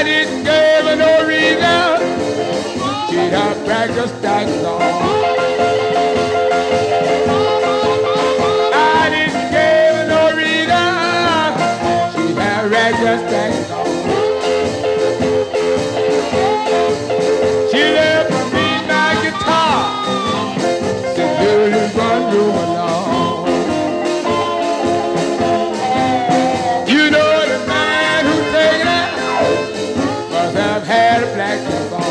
I didn't give her no reason. She had practiced that song. I didn't give her no reason. She had practiced that Well, black people.